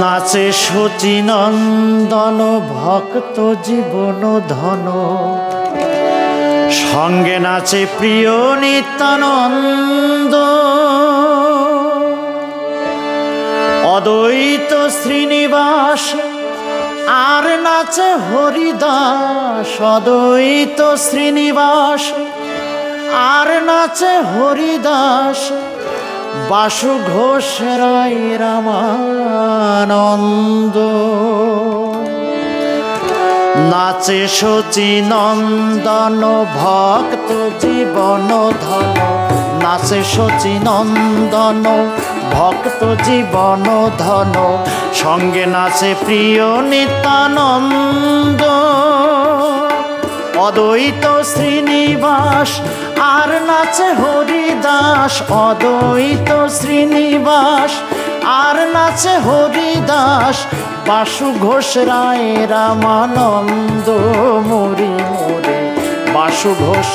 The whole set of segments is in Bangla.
নাচে সচিনন্দন ভক্ত জীবন ধন। সঙ্গে নাচে প্রিয় নিত্যানন্দ। অদ্বৈত শ্রীনিবাস, আর নাচে হরিদাস। অদ্বৈত শ্রীনিবাস, আর নাচে হরিদাস। বাসু ঘোষ রায় রামানন্দ। নাচে শচী নন্দন, ভক্ত জীবন ধন। নাচে শচী নন্দন, ভক্ত জীবন ধন। সঙ্গে নাচে প্রিয় নিতানন্দ। অদ্বৈত শ্রীনিবাস আর নাচে হরিদাস, অদ্বৈত শ্রীনিবাস। আর নাচে হরিদাস বাসু ঘোষ রায় রামানন্দ মরি মরে বাসু ঘোষ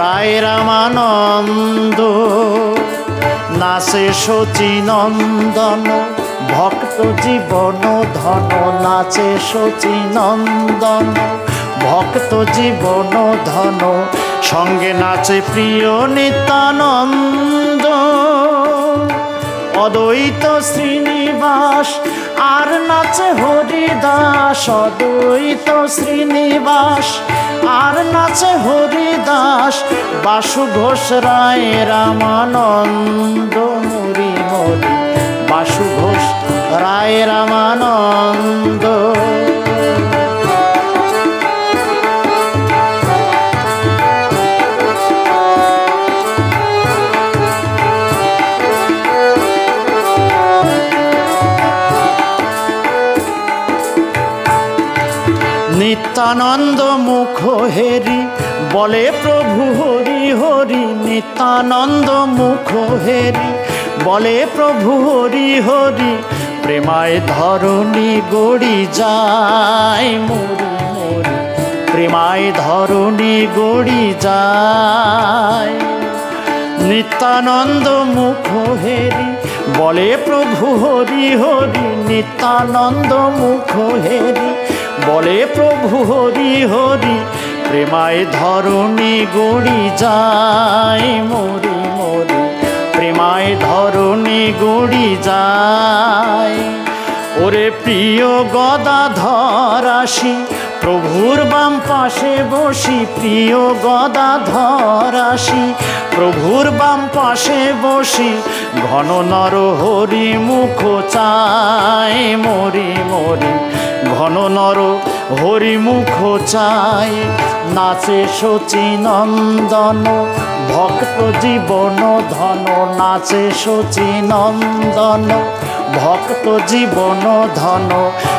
রায় রামানন্দ, নাচে শচীনন্দন ভক্ত জীবন ধন, নাচে শচীনন্দন ভক্ত জীবন ধন সঙ্গে নাচে প্রিয় নিত্যানন্দ অদ্বৈত শ্রীনিবাস, আর নাচে হরিদাস। অদ্বৈত শ্রীনিবাস, আর নাচে হরিদাস। বাসু ঘোষ রায় রামানন্দ মরি মরি বাসু ঘোষ রায় রামানন্দ। নিত্যানন্দ মুখ হেরি বলে প্রভু হরি হরি নিত্যানন্দ মুখ হেরি বলে প্রভু হরি হরি, প্রেমায় ধরণী গড়ি যায় মরি মরি, প্রেমায় ধরণী গড়ি যায়। নিত্যানন্দ মুখ হেরি বলে প্রভু হরি হরি নিত্যানন্দ মুখ হেরি বলে, প্রভু হরি হরি, প্রেমায় ধরণী গড়ি যায় মরি মরি, প্রেমায় ধরণী গড়ি যায়। ওরে প্রিয় গদাধর আসি, প্রভুর বাম পাশে বসি, প্রিয় গদাধর আসি, প্রভুর বাম পাশে বসি, ঘন নর হরি মুখ চায় মরি মরি ঘন নর, হরিমুখ চাই নাচে শচীনন্দন ভক্ত জীবন ধন, নাচে শচীনন্দন ভক্ত জীবন ধন,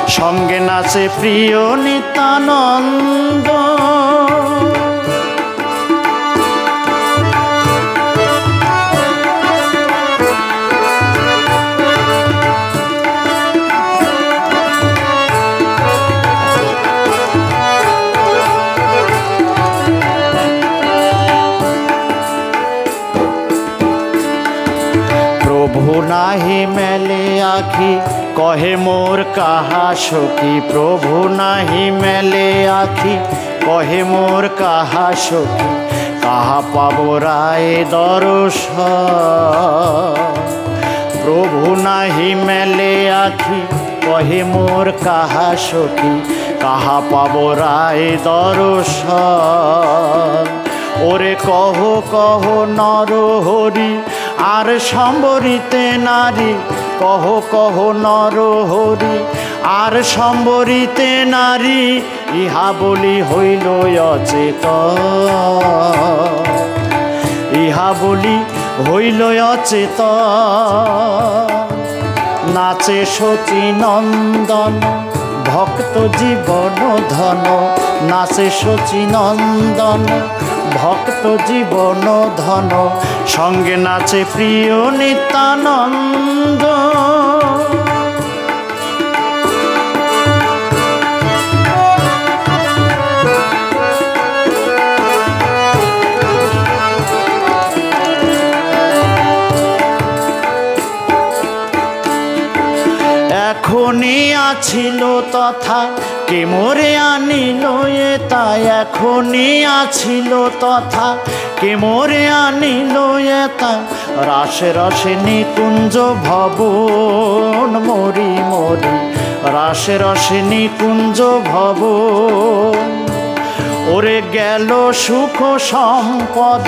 সঙ্গে নাচে প্রিয় নিত্যানন্দ নাহি মেলে আখি, কহে মোর কাহা সখী? প্রভু নাহি মেলে আখি, কহে মোর কাহা সখী? কাহা পাব রায় দরস প্রভু নাহি মেলে আখি, কহে মোর কাহা সখী? কাহা পাব রায় দরস ওরে কহ কহ নর হরি আর সম্বরিতে নারী, কহ কহ নর হরি। আর সম্বরিতে নারী, ইহা বলি হইল অচেত ইহা বলি হইল অচেত নাচে শচী নন্দন, ভক্ত জীবন ধন। নাচে শচী নন্দন ভক্ত জীবন ধন সঙ্গে নাচে প্রিয় নিত্যানন্দ এখনই আছিল তথা কে মোরে আনিল এ তা এখনই আছিল তথা। কে মোরে আনিল এ তা রাসে রসে নিকুঞ্জ ভবন, মরি মরি। রাসে রসে নিকুঞ্জ ভবন। ওরে গেল সুখ সম্পদ,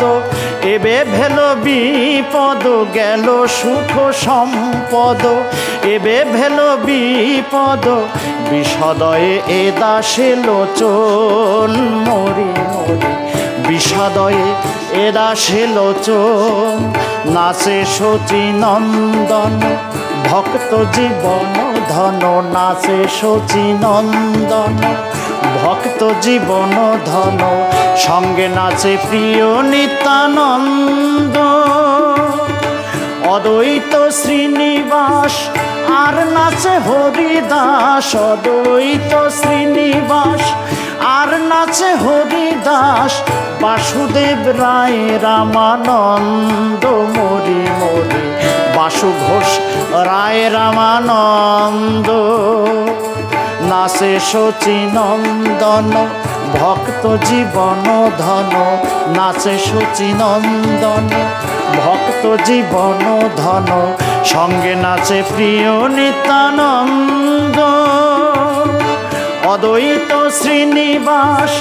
এবে ভেল বিপদ, গেল সুখ সম্পদ, এবে ভেল বিপদ, বিষদয়ে এ দাসে লোচন মরি মরি, বিষদয়ে এ দাসে লোচন, নাচে শচী নন্দন, ভক্ত জীবন ধন, নাচে শচী নন্দন। ভক্ত জীবন ধন, সঙ্গে নাচে প্রিয় নিত্যানন্দ অদ্বৈত শ্রীনিবাস, আর নাচে হরিদাস। অদ্বৈত শ্রীনিবাস, আর নাচে হরিদাস। বাসুদেব রায় রামানন্দ, মরি মরি বাসু ঘোষ, রায় রামানন্দ। নাচে শচী নন্দন ভক্ত জীবন ধন। নাচে শচী নন্দন ভক্ত জীবন ধন। সঙ্গে নাচে প্রিয় নিত্যানন্দ অদ্বৈত শ্রীনিবাস,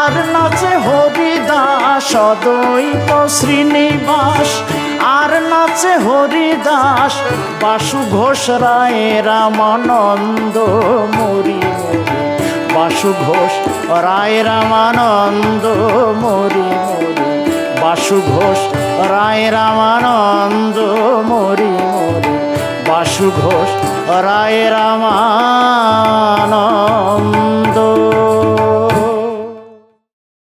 আর নাচে হরিদাস। অদ্বৈত শ্রীনিবাস নাচে হরিদাস, বাসু ঘোষ রায়, রামানন্দ মরি বাসু ঘোষ রায়, রামানন্দ মরি বাসু ঘোষ রায়, রামানন্দ মরি বাসু ঘোষ রায় রামা